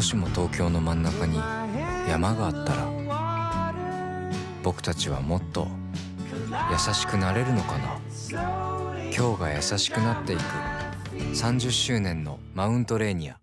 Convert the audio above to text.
もしも東京の真ん中に山があったら僕たちはもっと優しくなれるのかな？今日が優しくなっていく。30周年のマウントレーニア。